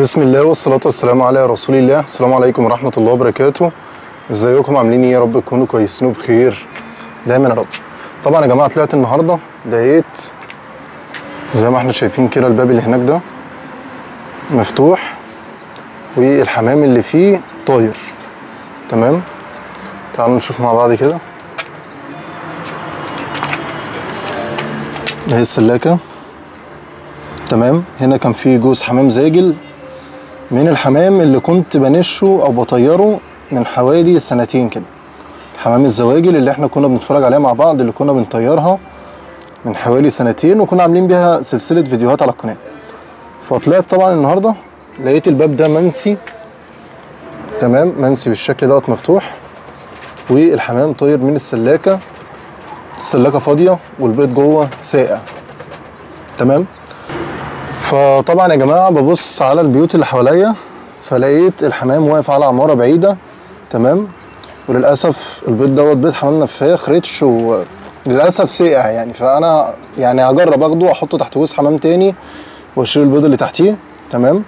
بسم الله والصلاة والسلام على رسول الله. السلام عليكم ورحمة الله وبركاته. إزيكم؟ عاملين إيه يا رب؟ تكونوا كويسين وبخير دايما يا رب. طبعا يا جماعة طلعت النهاردة. لقيت زي ما إحنا شايفين كده الباب اللي هناك ده مفتوح والحمام اللي فيه طاير. تمام؟ تعالوا نشوف مع بعض كده. اهي السلاكة؟ تمام. هنا كان في جوز حمام زاجل. من الحمام اللي كنت بنشه أو بطيره من حوالي سنتين كده. الحمام الزواجل اللي إحنا كنا بنتفرج عليها مع بعض اللي كنا بنطيرها من حوالي سنتين وكنا عاملين بيها سلسلة فيديوهات على القناة. فطلعت طبعا النهاردة لقيت الباب ده منسي. تمام منسي بالشكل دوت مفتوح. والحمام طاير من السلاكة. السلاكة فاضية والبيت جوه ساقع. تمام؟ فطبعا يا جماعة ببص على البيوت اللي حواليا فلقيت الحمام واقف على عمارة بعيدة تمام؟ وللأسف البيت دوت بيت حمام نفاخ ريتش وللاسف ساقع يعني فأنا يعني هجرب آخده واحطه تحت جوز حمام تاني وأشيل البيض اللي تحتيه تمام؟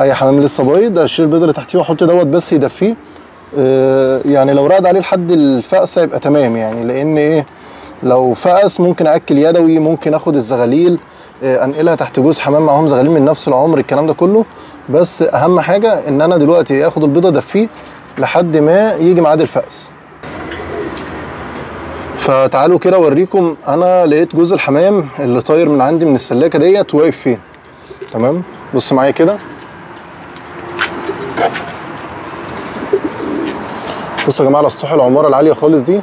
أي حمام لسه بيض أشيل البيض اللي تحتيه وأحط دوت بس يدفيه. آه، يعني لو رقد عليه لحد الفأسة يبقى تمام يعني لأن إيه؟ لو فأس ممكن اكل يدوي ممكن آخد الزغاليل انقلها تحت جوز حمام معاهم زغاليل من نفس العمر الكلام ده كله. بس أهم حاجة إن أنا دلوقتي آخد البيضة أدفيه لحد ما يجي ميعاد الفأس. فتعالوا كده أوريكم أنا لقيت جوز الحمام اللي طاير من عندي من السلاكة ديت واقف فين. تمام؟ بص معايا كده. بصوا يا جماعة على سطوح العمارة العالية خالص دي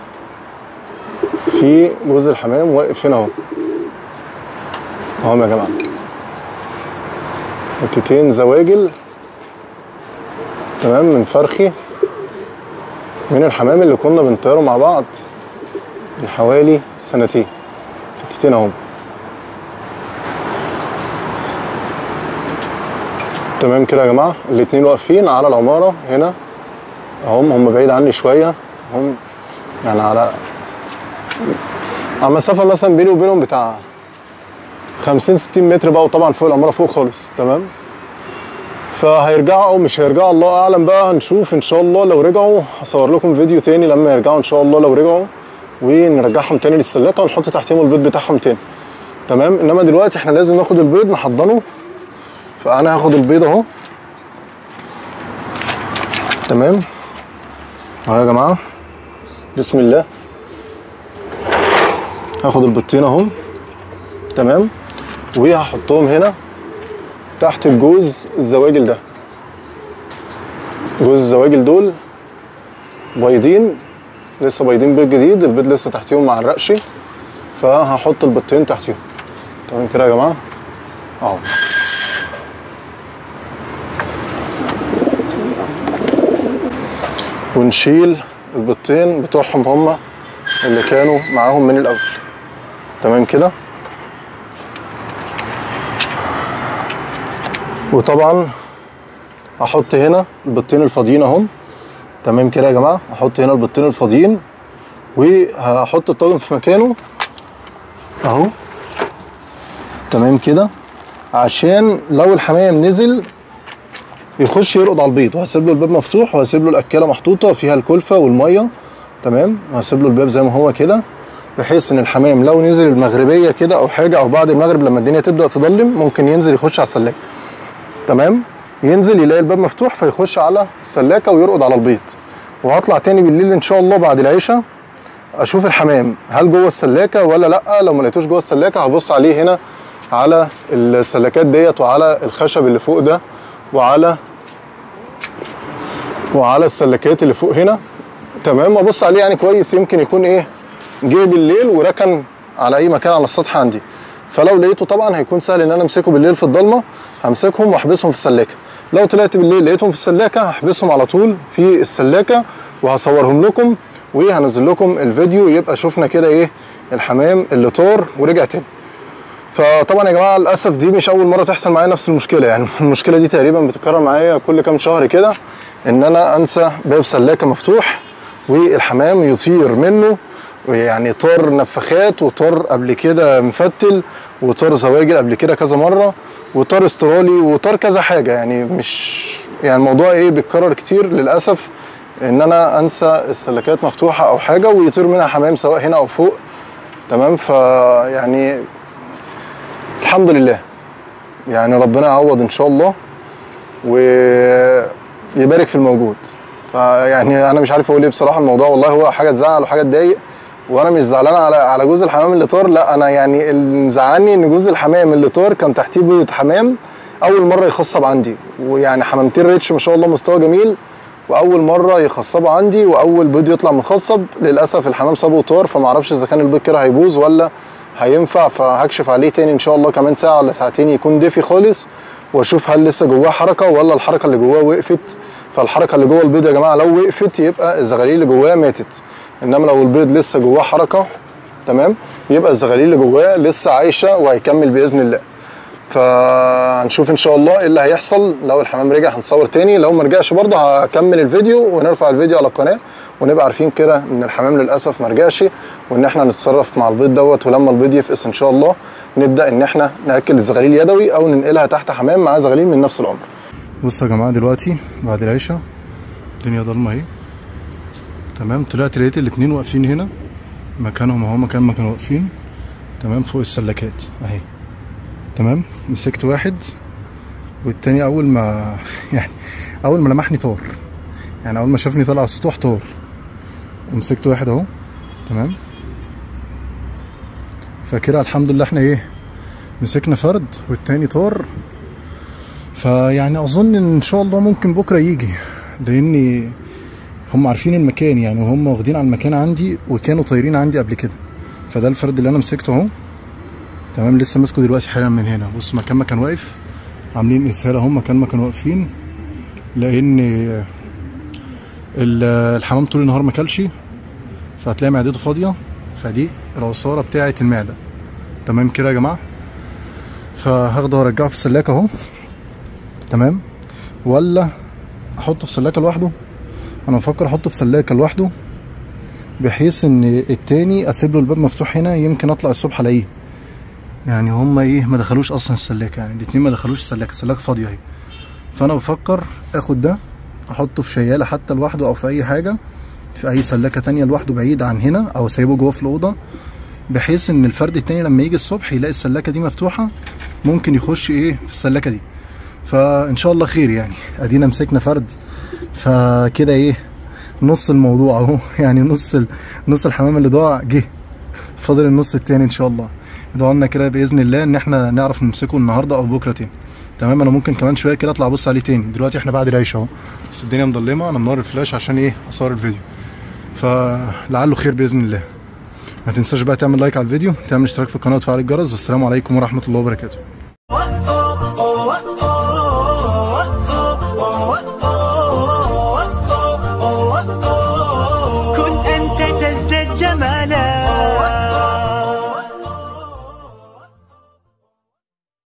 في جوز الحمام واقف هنا أهو. اهم يا جماعة. حتتين زواجل. تمام من فرخي. من الحمام اللي كنا بنطيره مع بعض من حوالي سنتين. حتتين اهم تمام كده يا جماعة. الاتنين واقفين على العمارة هنا. أهم هم بعيد عني شوية. هم يعني على على مسافة مثلا بيني وبينهم بتاع 50 60 متر بقى وطبعا فوق العمارة فوق خالص تمام؟ فهيرجعوا أو مش هيرجعوا الله أعلم بقى هنشوف إن شاء الله لو رجعوا. هصور لكم فيديو تاني لما يرجعوا إن شاء الله لو رجعوا ونرجعهم تاني للسلاكه ونحط تحتهم البيض بتاعهم تاني تمام؟ إنما دلوقتي إحنا لازم ناخد البيض نحضنه فأنا هاخد البيض أهو تمام؟ أهو يا جماعة بسم الله. هاخد البيضتين اهم تمام؟ وهحطهم هنا تحت الجوز الزواجل ده. جوز الزواجل دول بيضين لسه بيضين بيض جديد البيض لسه تحتيهم مع الرقش فهحط البيضتين تحتيهم. تمام كده يا جماعة؟ أهو. ونشيل البيضتين بتوعهم هما اللي كانوا معاهم من الأول. تمام كده؟ وطبعا هحط هنا البيضتين الفاضيين اهم تمام كده يا جماعة؟ هحط هنا البيضتين الفاضيين. وهحط الطاجن في مكانه أهو. تمام كده؟ عشان لو الحمام نزل يخش يرقد على البيض. وهسيب له الباب مفتوح وهسيب له الاكاله محطوطة فيها الكلفة والمية. تمام؟ وهسيب له الباب زي ما هو كده بحيث إن الحمام لو نزل المغربية كده أو حاجة أو بعد المغرب لما الدنيا تبدأ تضلم ممكن ينزل يخش على السلاكه تمام؟ ينزل يلاقي الباب مفتوح فيخش على السلاكة ويرقد على البيض. وهطلع تاني بالليل إن شاء الله بعد العشاء أشوف الحمام. هل جوه السلاكة ولا لأ؟ لو ما لقيتوش جوه السلاكة هبص عليه هنا على السلاكات ديت وعلى الخشب اللي فوق ده وعلى وعلى السلاكات اللي فوق هنا. تمام؟ ابص عليه يعني كويس يمكن يكون إيه؟ جه بالليل وركن على أي مكان على السطح عندي. فلو لقيته طبعا هيكون سهل إن أنا أمسكه بالليل في الضلمة همسكهم وأحبسهم في السلاكة. لو طلعت بالليل لقيتهم في السلاكة هحبسهم على طول في السلاكة وهصورهم لكم وهنزل لكم الفيديو يبقى شفنا كده إيه الحمام اللي طار ورجع تاني. فطبعا يا جماعة للأسف دي مش أول مرة تحصل معايا نفس المشكلة. يعني المشكلة دي تقريبا بتتكرر معايا كل كام شهر كده إن أنا أنسى باب سلاكة مفتوح والحمام يطير منه يعني طار نفخات وطار قبل كده مفتل. وطار زواجل قبل كده كذا مرة وطار استرالي وطار كذا حاجة. يعني مش يعني الموضوع إيه بيتكرر كتير للأسف إن أنا أنسى السلكات مفتوحة أو حاجة ويطير منها حمام سواء هنا أو فوق. تمام؟ فيعني الحمد لله. يعني ربنا يعوض إن شاء الله ويبارك في الموجود. فيعني أنا مش عارف أقول إيه بصراحة الموضوع والله هو حاجة تزعل وحاجة تضايق. وأنا مش زعلان على على جوز الحمام اللي طار لا أنا يعني اللي مزعلني ان جوز الحمام اللي طار كان تحتيه بيض حمام اول مرة يخصب عندي. ويعني حمامتين ريتش ما شاء الله مستوى جميل واول مرة يخصبوا عندي واول بيض يطلع مخصب للأسف الحمام سابه وطار فما أعرفش إذا كان البيض كده هيبوظ ولا هينفع فهكشف عليه تاني إن شاء الله كمان ساعة ولا ساعتين يكون دافي خالص وأشوف هل لسه جواه حركة ولا الحركة اللي جواه وقفت. فالحركة اللي جوه البيض يا جماعة لو وقفت يبقى الزغاليل اللي جواه ماتت. إنما لو البيض لسه جواه حركة تمام؟ يبقى الزغاليل اللي جواه لسه عايشة وهيكمل بإذن الله. فهنشوف إن شاء الله إيه اللي هيحصل. لو الحمام رجع هنصور تاني. لو ما رجعش برضه هكمل الفيديو ونرفع الفيديو على القناة ونبقى عارفين كده إن الحمام للأسف ما رجعش وإن إحنا نتصرف مع البيض دوت. ولما البيض يفقس إن شاء الله نبدأ إن إحنا نأكل الزغاليل يدوي أو ننقلها تحت حمام مع زغاليل من نفس العمر. بصوا يا جماعة دلوقتي بعد العشاء الدنيا ضلمة أهي. تمام طلعت لقيت الاتنين واقفين هنا. مكانهم أهو مكان ما كانوا واقفين. تمام فوق السلكات أهي. تمام مسكت واحد والتاني أول ما يعني أول ما لمحني طار. يعني أول ما شافني طالع على السطوح طار. ومسكت واحد أهو. تمام. فكده الحمد لله إحنا إيه مسكنا فرد والتاني طار. فيعني أظن إن شاء الله ممكن بكرة يجي لأني هم عارفين المكان يعني وهم واخدين على المكان عندي وكانوا طايرين عندي قبل كده. فده الفرد اللي أنا مسكته أهو. تمام؟ لسه ماسكه دلوقتي حالا من هنا. بص مكان ما كان واقف. عاملين اسهال أهو مكان ما كانوا واقفين. لأن الحمام طول النهار ما كلش فهتلاقي معدته فاضية. فدي العصارة بتاعة المعدة. تمام كده يا جماعة؟ فهاخده وأرجعه في السلاكه أهو. تمام؟ ولا أحطه في سلاكة لوحده؟ أنا بفكر أحطه في سلاكة لوحده بحيث إن التاني أسيب له الباب مفتوح هنا يمكن أطلع الصبح ألاقيه. يعني هما إيه ما دخلوش أصلا السلاكة يعني الاتنين ما دخلوش السلاكة السلاكة فاضية أهي. فأنا بفكر آخد ده أحطه في شيالة حتى لوحده أو في أي حاجة في أي سلاكة تانية لوحده بعيد عن هنا أو سايبه جوه في الأوضة بحيث إن الفرد التاني لما يجي الصبح يلاقي السلاكة دي مفتوحة ممكن يخش إيه في السلاكة دي. فإن شاء الله خير يعني. أدينا مسكنا فرد. فكده إيه نص الموضوع أهو. يعني نص نص الحمام اللي ضاع جه. فاضل النص التاني إن شاء الله. ادعوا لنا كده بإذن الله إن إحنا نعرف نمسكه النهارده أو بكرة تاني. تمام أنا ممكن كمان شوية كده أطلع أبص عليه تاني. دلوقتي إحنا بعد العيش أهو. بس الدنيا مضلمه أنا منور الفلاش عشان إيه؟ أصور الفيديو. فلعله خير بإذن الله. ما تنساش بقى تعمل لايك على الفيديو تعمل اشتراك في القناة وتفعل الجرس. والسلام عليكم ورحمة الله وبركاته.